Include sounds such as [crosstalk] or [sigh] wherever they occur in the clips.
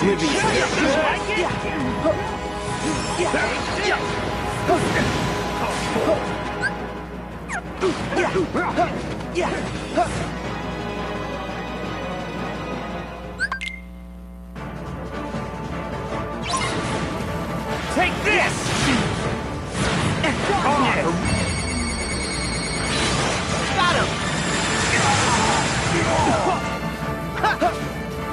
be your oblivion. Take this! Got him! [laughs]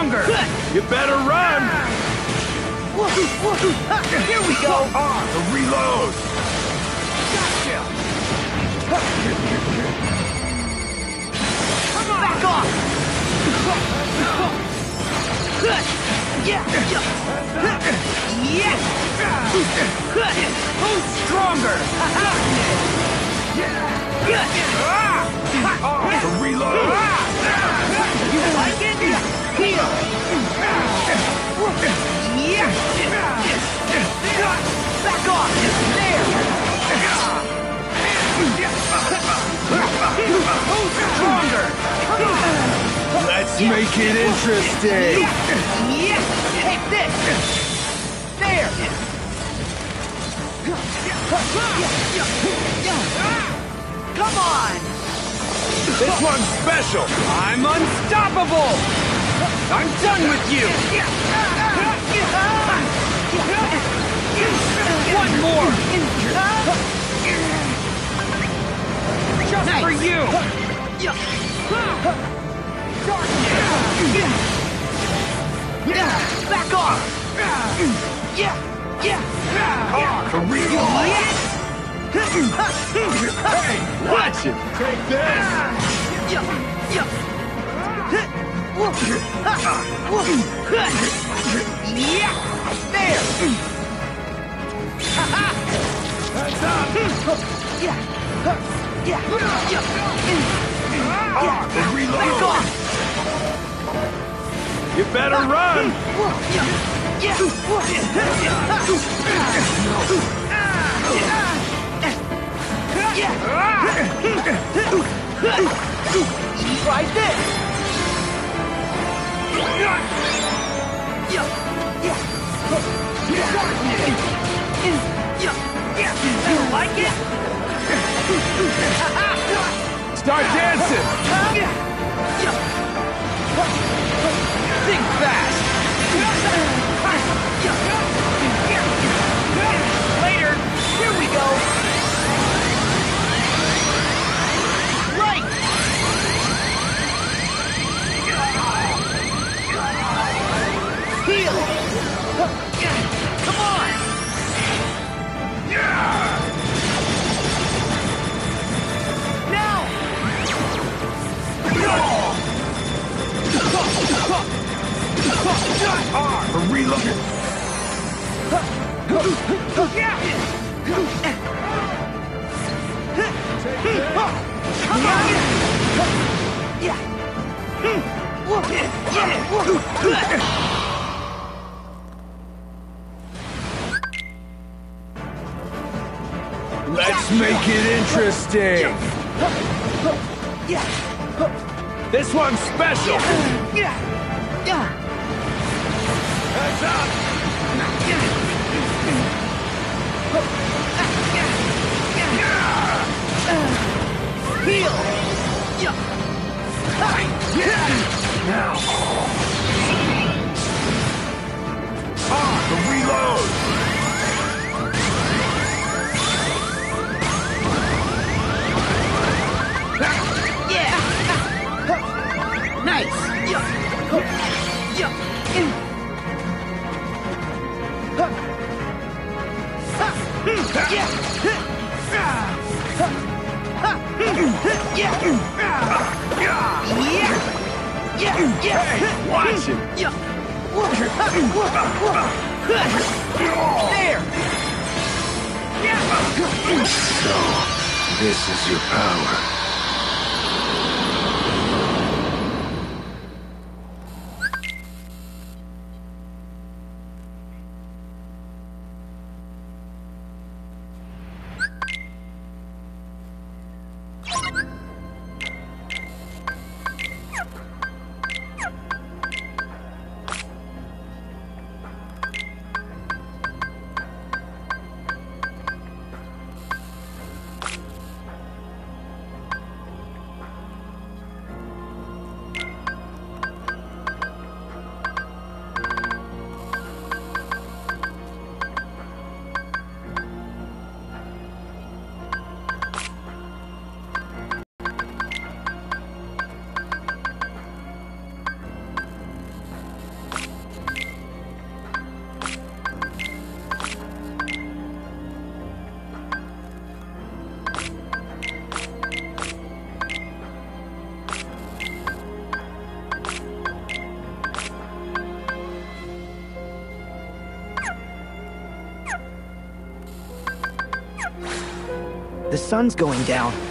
Stronger! You better run! Here we go! The reload! Gotcha! Come on! Back off! Yeah! Yeah! Who's stronger? Ah. Oh, the reload! You like it? Heal! Yeah! Back off! Who's stronger? Let's make it interesting. Yeah! Take this! There! Come on! This one's special! I'm unstoppable! I'm done with you! One more! Just for you! Back off! Yeah! Yeah! The reload! Hey, watch it! Take this! Yeah! There! Back off! You better run! The reload! Come on! Yeah! Let's make it interesting. This one's special! Now! Ah, the reload! There. So, this is your power. The sun's going down.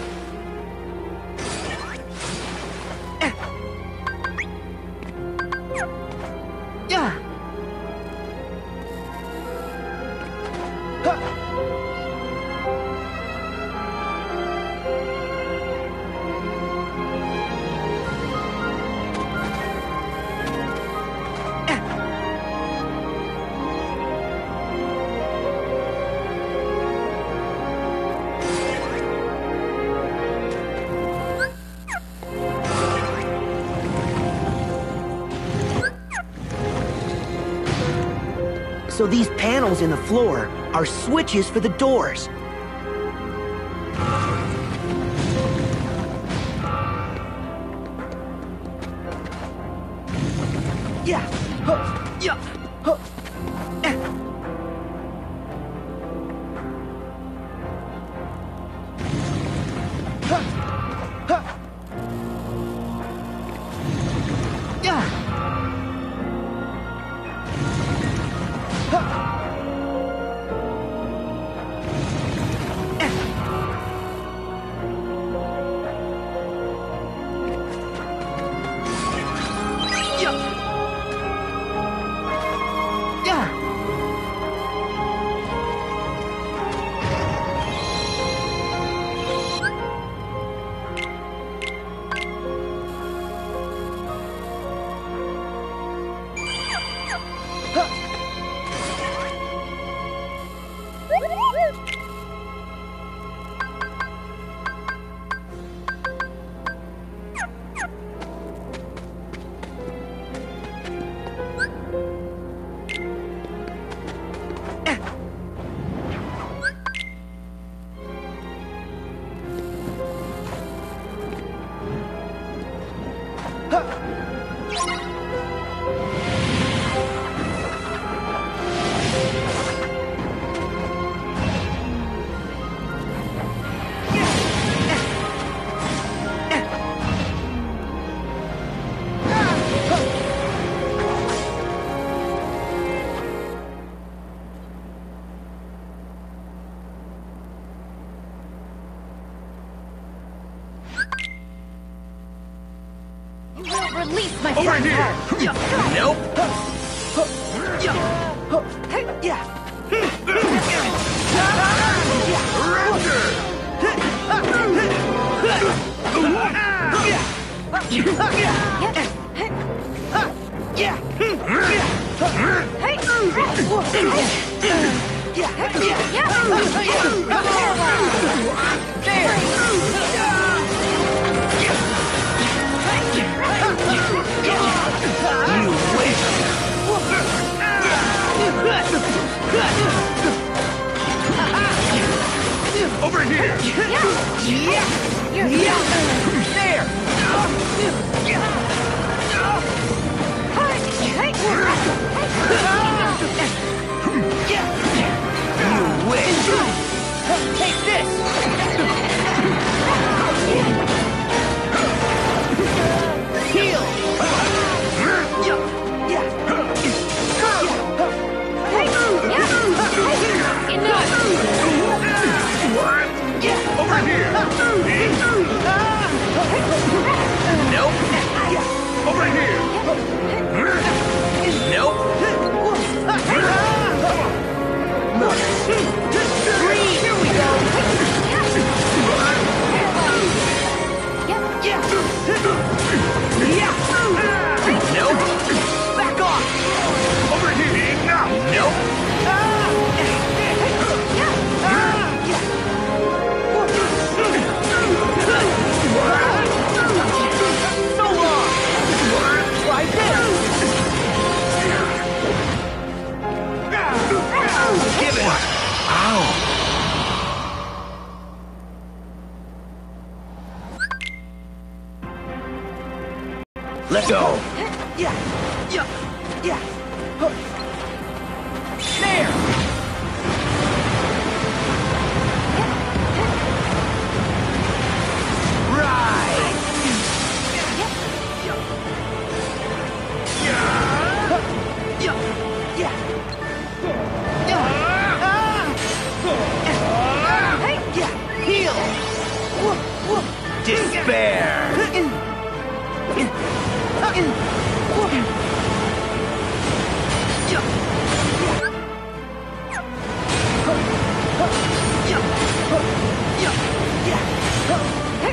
So these panels in the floor are switches for the doors. Yeah. Huh. Yeah. Huh. Nope. Yeah. Over You wish! Take this!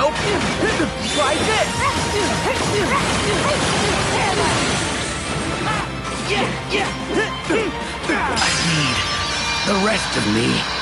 help? Try this! I need the rest of me.